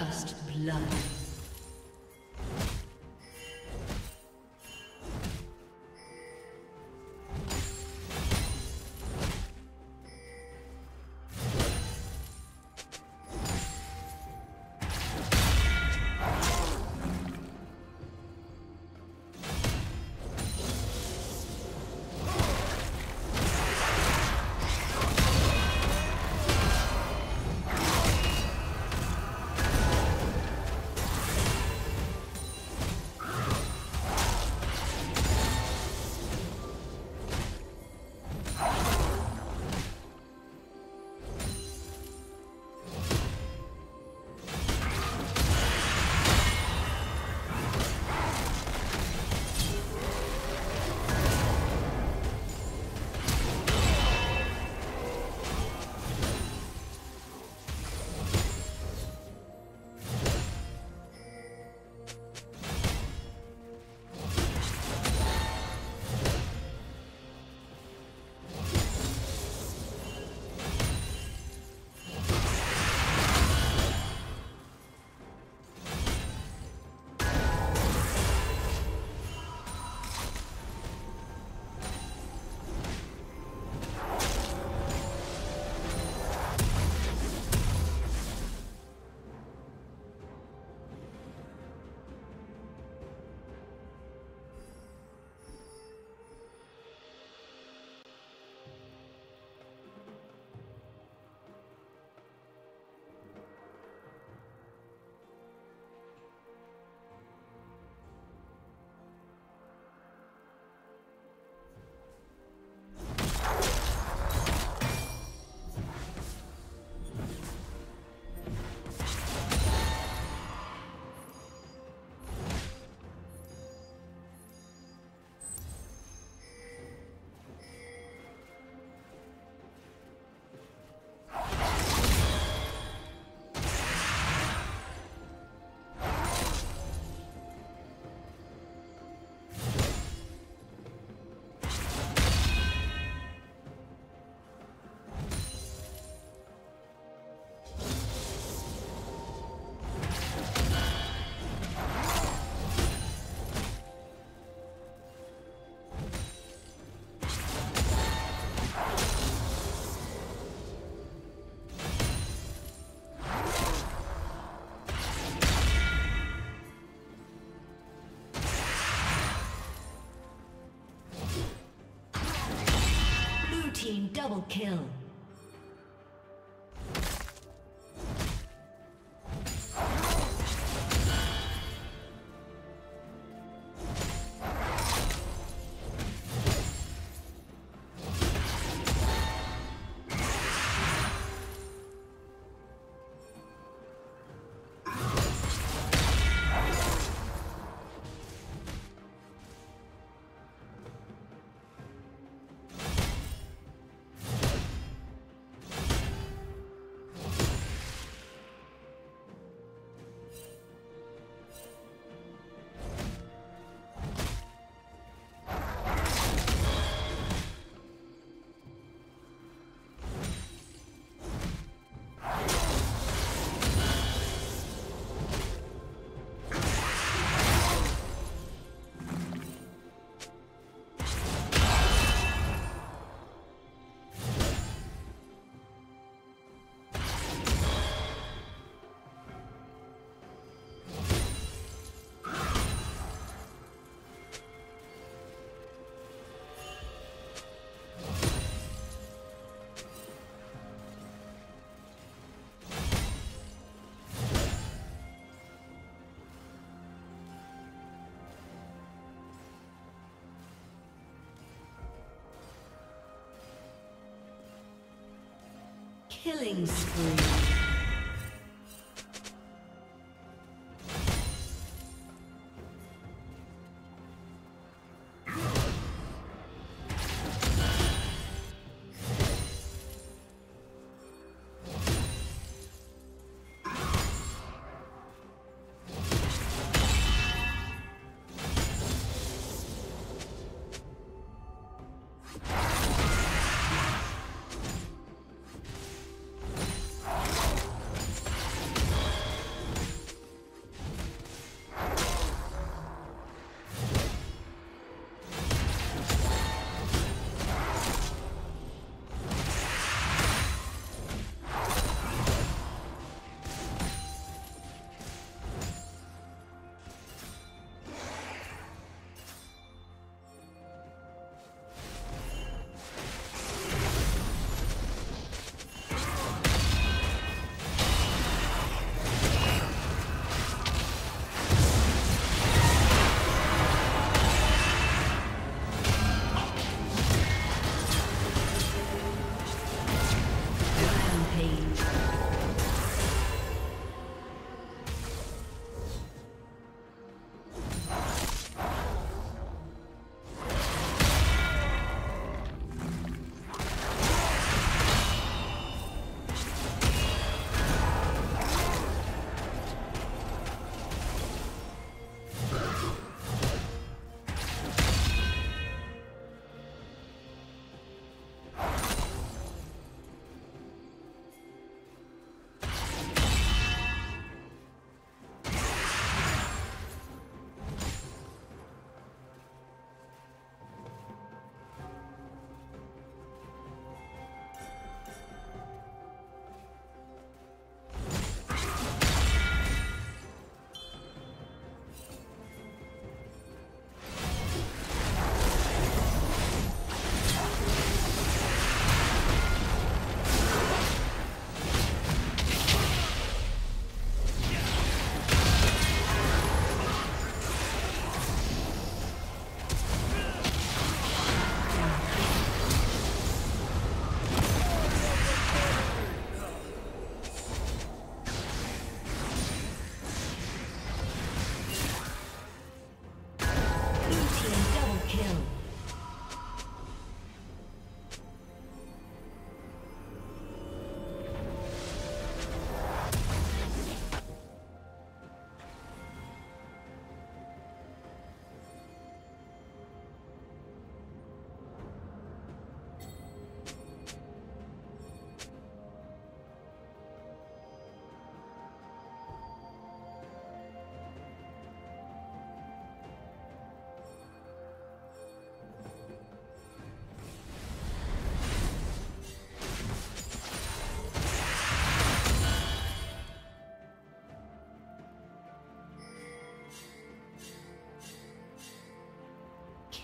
First blood. Double kill. Killing spree.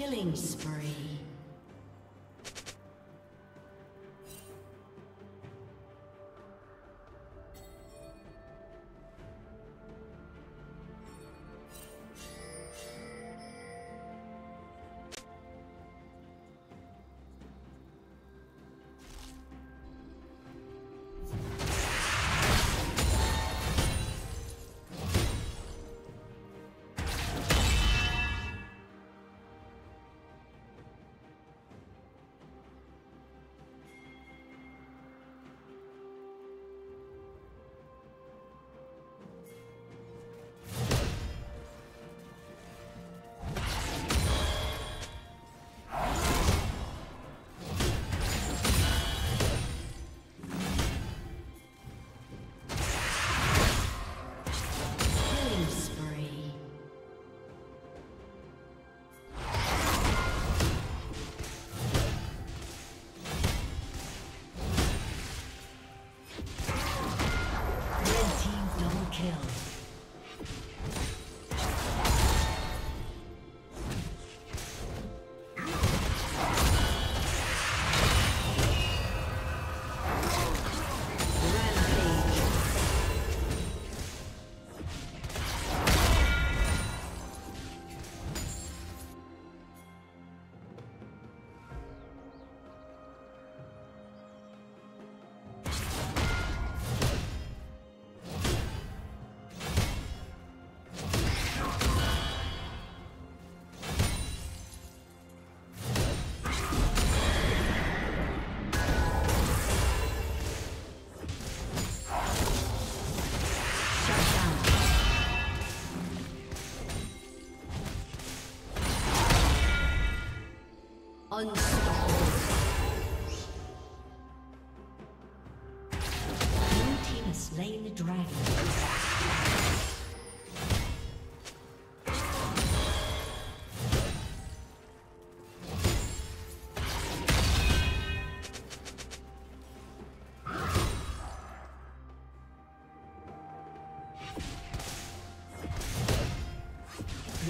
Killing spree.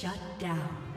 Shut down.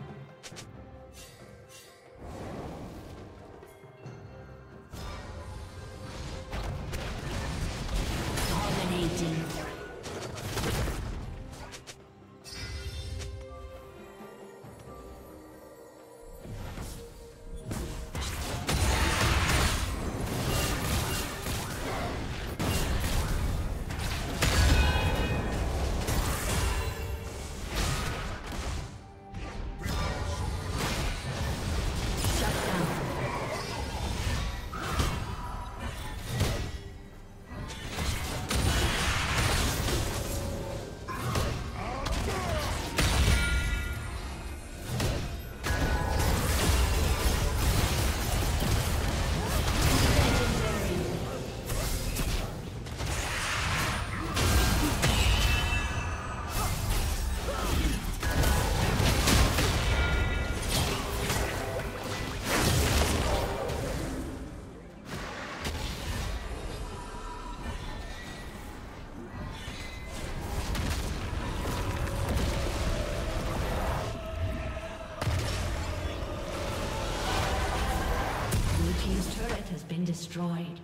Been destroyed.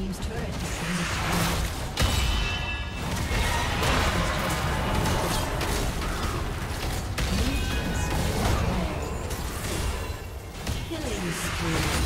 Team's turret has been destroyed. Killing spree.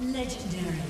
Legendary.